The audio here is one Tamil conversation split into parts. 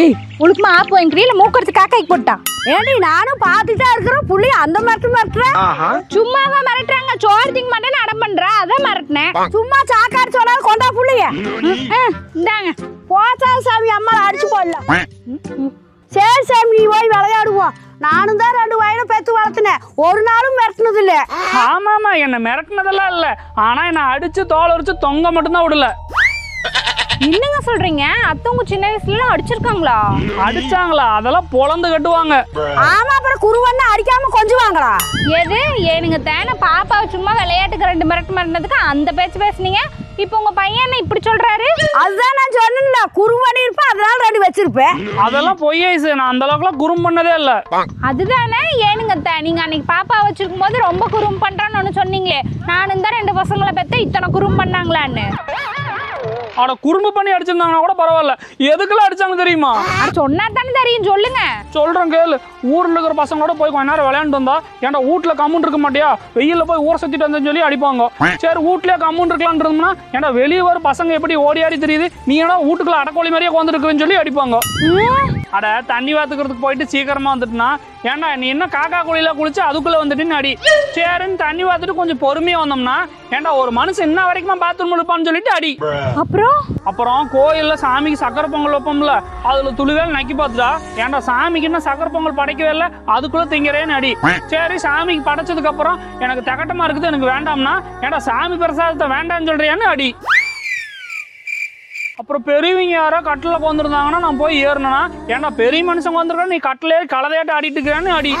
ஏய் உனக்குமா ஆப்பு வாங்கிக்கிறீ இல்ல மூக்கடிச்சு காக்காய்க்கு போட்டான் ஏடி நானும் பார்த்துட்டு தான் இருக்கிறேன் புள்ளி அந்த மிரட்டு மிரட்டுறேன் சும்மாவா மிரட்டுறாங்க. சோறு திங்க மாட்டேன்னு அடம் பண்ற. அதான் மிரட்டினேன் சும்மா சாக்காடு சொல்லாது கொண்டா புள்ளிய. இந்தாங்க. போச்சா சாமி அம்மா அடிச்சு போடலாம் சரி சாமி நீ போய் விளையாடுவோம் நானும் தான் ரெண்டு வயலை பெத்து வளர்த்தினேன். ஒரு நாளும் மிரட்டினது இல்ல ஆமாமா என்ன மிரட்டினதெல்லாம் இல்ல. ஆனா என்ன அடிச்சு தோல் உரிச்சு தொங்க மட்டும்தான் விடல. என்னங்க சொல்றீங்க? அத்தவங்க சின்ன வயசுல அடிச்சிருக்காங்களா? அடிச்சாங்களா? அதெல்லாம் பொழந்து கட்டுவாங்க. ஆமா அப்புறம் குருவன்னு அடிக்காம கொஞ்சம் வாங்கடா எது? ஏனுங்க தேன பாப்பாவை சும்மா விளையாட்டுக்கு ரெண்டு மிரட்டு மிரட்டினதுக்கு அந்த பேச்சு பேசுனீங்க? இப்போ உங்க பையன் என்ன இப்படி சொல்றாரு? அதுதான் நான் சொன்னேன்ல குருவணி இருப்பேன் அதனால ரெண்டு வச்சிருப்பேன். அதெல்லாம் பொய்யாயிசு நான் அந்த அளவுக்குலாம் குறும் பண்ணதே இல்ல. அதுதானே? ஏனுங்க தே நீங்க அன்னைக்கு பாப்பா வச்சிருக்கும் போது ரொம்ப குறும் பண்றான்னு ஒன்று சொன்னீங்களே. நானும் தான் ரெண்டு பசங்களை பெத்த இத்தனை குறும் பண்ணாங்களான்னு. ஆனா குறும்பு பண்ணி அடிச்சிருந்தாங்கன்னா கூட பரவாயில்ல. எதுக்கெல்லாம் அடிச்சாங்க தெரியுமா? சொன்னா தானே தெரியும் சொல்லுங்க. சொல்றேன் கேளு. ஊர்ல இருக்கிற பசங்களோட போய் கொஞ்ச நேரம் விளையாண்டு வந்தா ஏன்டா வீட்ல கம்முன் இருக்க மாட்டியா? வெயில்ல போய் ஊரை சுத்திட்டு வந்தேன்னு சொல்லி அடிப்பாங்க. சரி வீட்லயே கம்முன் இருக்கலாம்னு இருந்தோம்னா ஏன்டா வெளியே வர பசங்க எப்படி ஓடி ஆடி தெரியுது? நீ ஏன்னா வீட்டுக்குள்ள அடக்கோழி மாதிரியே உட்காந்துருக்குன்னு சொல்லி அடிப்பாங்க. அட தண்ணி வாத்துக்கிறதுக்கு போயிட்டு சீக்கிரமா வந்துட்டுனா. ஏன்டா நீ என்ன காக்கா குழியில குளிச்சு அதுக்குள்ள வந்துட்டு அடி சரின்னு தண்ணி வாத்துட்டு கொஞ்சம் பொறுமையா வந்தோம்னா ஏன்டா ஒரு மனுஷன் என்ன வரைக்குமா பாத்ரூம் இருப்பான்னு சொல்லிட்டு அடி. அப்புறம்? அப்புறம் கோயில்ல சாமிக்கு சக்கரை பொங்கல் வைப்போம்ல அதுல துளிவேல் நக்கி பார்த்துட்டா ஏன்டா சாமிக்கு என்ன சக்கரை பொங்கல் படைக்கவே இல்லை? அதுக்குள்ள திங்கிறேன்னு அடி. சரி சாமிக்கு படைச்சதுக்கு அப்புறம் எனக்கு தகட்டமா இருக்குது எனக்கு வேண்டாம்னா ஏன்டா சாமி பிரசாதத்தை வேண்டாம்னு சொல்றியான்னு அடி. அப்புறம் பெரியவங்க யாரோ கட்டில் வந்துருந்தாங்கன்னா நான் போய் ஏறினா ஏன்டா பெரிய மனுஷங்க வந்திருக்கா நீ கட்டிலே கலதையாட்டு ஆடிட்டு இருக்கிறேன்னு அடி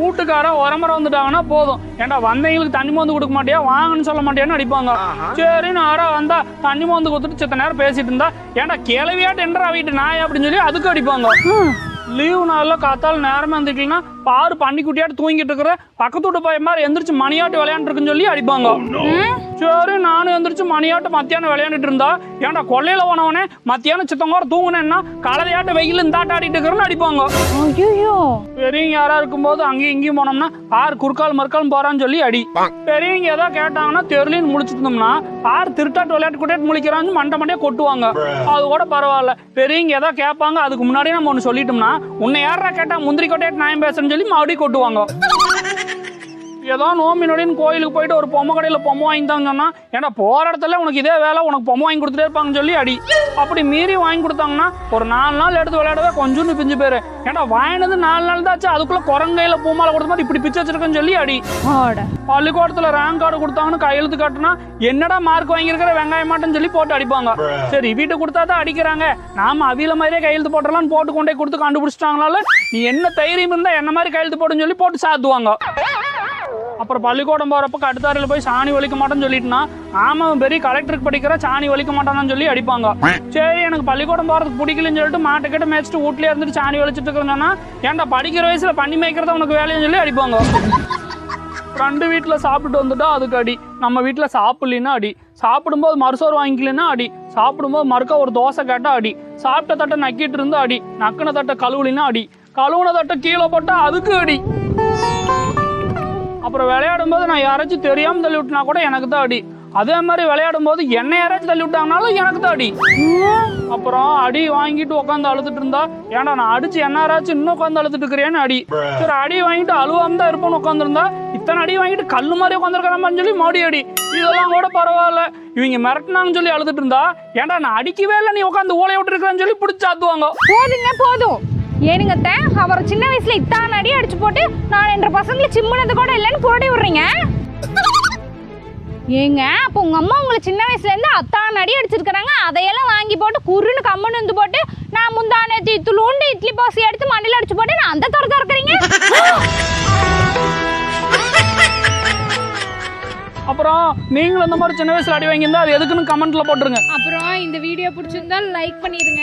வீட்டுக்கார உரமுறை வந்துட்டாங்கன்னா போதும். ஏன்டா வந்தவங்களுக்கு தண்ணி மருந்து கொடுக்க மாட்டியா? வாங்கன்னு சொல்ல மாட்டியான்னு அடிப்பாங்க. சரி நான் யாரோ வந்தா தண்ணி மருந்து கொடுத்துட்டு சித்த நேரம் பேசிட்டு இருந்தா ஏன்டா கிளவியா டெண்டரா வீட்டு? நாய் அப்படின்னு சொல்லி அதுக்கு அடிப்பாங்க. லீவு நாளில் காத்தால நேரமே வந்துட்டீங்கன்னா பாரு பன்னிக்குட்டியாட்டு தூங்கிட்டு இருக்கிற. பக்கத்து வீட்டு பையன் மாதிரி எந்திரிச்சு மணியாட்டு விளையாண்டுருக்குன்னு சொல்லி அடிப்பாங்க. சரி நானும் எந்திரிச்சு மணியாட்டு மத்தியானம் விளையாண்டுட்டு இருந்தா. ஏன்டா கொள்ளையில போனவனே மத்தியானம் சித்தங்கோர தூங்குனேன்னா கலதையாட்டு வெயில் இந்தாட்ட ஆடிட்டு இருக்கிறேன்னு அடிப்பாங்க. ஐயோ பெரியவங்க யாரா இருக்கும்போது அங்கேயும் இங்கேயும் போனோம்னா பார் குறுக்கால் மறுக்கால் போறான்னு சொல்லி அடி. பெரியவங்க ஏதோ கேட்டாங்கன்னா தெருலின்னு முழிச்சிட்டு இருந்தோம்னா பார் திருட்டாட்டு விளையாட்டு கூட்டிட்டு முழிக்கிறான்னு மண்டை மண்டையே கொட்டுவாங்க. அது கூட பரவாயில்ல. பெரியவங்க ஏதோ கேட்பாங்க அதுக்கு முன்னாடியே நம்ம ஒன்று சொல்லிட்டோம்னா உன்னை யாரா கேட்டா முந்திரி கொட்டையாட்டு நியாயம் பேசுறேன்னு சொல்லி மறுபடியும் கொட்டுவாங்க. ஏதோ நோம்பி நொடின்னு கோயிலுக்கு போயிட்டு ஒரு பொம்மை கடையில் பொம்மை வாங்கி தாங்க சொன்னா ஏன்னா போற இடத்துல உனக்கு இதே வேலை உனக்கு பொம்மை வாங்கி கொடுத்துட்டே இருப்பாங்கன்னு சொல்லி அடி. அப்படி மீறி வாங்கி கொடுத்தாங்கன்னா ஒரு நாலு நாள் எடுத்து விளையாடவே கொஞ்சோண்டு பிஞ்சு பேரு ஏன்னா வாங்கினது நாலு நாள் தாச்சு அதுக்குள்ள குரங்கையில பூமாலை கொடுத்த மாதிரி இப்படி பிச்சு வச்சிருக்கேன்னு சொல்லி அடி. ஆட பள்ளிக்கூடத்துல ரேங்க் கார்டு கொடுத்தாங்கன்னு கையெழுத்து காட்டுனா என்னடா மார்க் வாங்கியிருக்கிற வெங்காயம் மாட்டேன்னு சொல்லி போட்டு அடிப்பாங்க. சரி வீட்டை கொடுத்தா தான் அடிக்கிறாங்க. நாம அவியல மாதிரியே கையெழுத்து போட்டுடலாம்னு போட்டு கொண்டே கொடுத்து கண்டுபிடிச்சிட்டாங்களால நீ என்ன தைரியம் இருந்தால் என்ன மாதிரி கையெழுத்து போடுன்னு சொல்லி போட்டு சாத்துவாங்க. அப்புறம் பள்ளிக்கூடம் போகிறப்ப கடுத்தாரில் போய் சாணி ஒழிக்க மாட்டேன்னு சொல்லிட்டுனா ஆமாம் பெரிய கலெக்டருக்கு படிக்கிற சாணி ஒழிக்க மாட்டானான்னு சொல்லி அடிப்பாங்க. சரி எனக்கு பள்ளிக்கூடம் போகிறதுக்கு பிடிக்கலன்னு சொல்லிட்டு மாட்டை கிட்ட மேய்ச்சிட்டு வீட்லயே இருந்துட்டு சாணி ஒழிச்சிட்டு இருக்கிறேன்னா ஏன்டா படிக்கிற வயசில் பண்ணி மேய்க்கிறத உனக்கு வேலைன்னு சொல்லி அடிப்பாங்க. ஃப்ரெண்டு வீட்டில் சாப்பிட்டு வந்துட்டா அதுக்கு அடி. நம்ம வீட்டில் சாப்பிடலின்னா அடி. சாப்பிடும்போது மறுசோறு வாங்கிக்கலன்னா அடி. சாப்பிடும்போது மறுக்க ஒரு தோசை கேட்டால் அடி. சாப்பிட்ட தட்டை நக்கிட்டு இருந்தால் அடி. நக்கின தட்டை கழுவுலினா அடி. கழுவுன தட்டை கீழே போட்டால் அதுக்கு அடி. அப்புறம் விளையாடும் போது நான் யாராச்சும் தெரியாமல் தள்ளி விட்டுனா கூட எனக்கு தான் அடி. அதே மாதிரி விளையாடும் போது என்ன யாராச்சும் தள்ளி விட்டாங்கனாலும் எனக்கு தான் அடி. அப்புறம் அடி வாங்கிட்டு உட்காந்து அழுதுட்டு இருந்தா ஏன்டா நான் அடிச்சு என்ன யாராச்சும் இன்னும் உட்காந்து அழுதுட்டு இருக்கிறேன்னு அடி. சரி அடி வாங்கிட்டு அழுவாம தான் இருப்போம்னு உட்காந்துருந்தா இத்தனை அடி வாங்கிட்டு கல் மாதிரி உட்காந்துருக்கிறாமான்னு சொல்லி மோடி அடி. இதெல்லாம் கூட பரவாயில்ல. இவங்க மிரட்டினாங்கன்னு சொல்லி அழுதுட்டு இருந்தா ஏன்டா நான் அடிக்கவே இல்லை நீ உட்காந்து ஓலைய விட்டுருக்கிறேன்னு சொல்லி பிடிச்சாத்துவாங்க. போதுங்க போதும். ஏனுங்க தே அவர் சின்ன வயசுல இத்தான் அடி அடிச்சு போட்டு நான் என்ற பசங்களை சிம்முனது கூட இல்லைன்னு புரட்டி விடுறீங்க? ஏங்க அப்போ உங்க அம்மா உங்களை சின்ன வயசுல இருந்து அத்தான் அடி அடிச்சிருக்கிறாங்க அதையெல்லாம் வாங்கி போட்டு குருன்னு கம்முன்னு வந்து போட்டு நான் முந்தானே துளுண்டு இட்லி பாசி எடுத்து மண்ணில் அடிச்சு போட்டு நான் அந்த துறை திறக்கிறீங்க அப்புறம் நீங்களும் இந்த மாதிரி சின்ன வயசுல அடி வாங்கியிருந்தா அது எதுக்குன்னு கமெண்ட்ல போட்டுருங்க. அப்புறம் இந்த வீடியோ பிடிச்சிருந்தா லைக் பண்ணிருங்க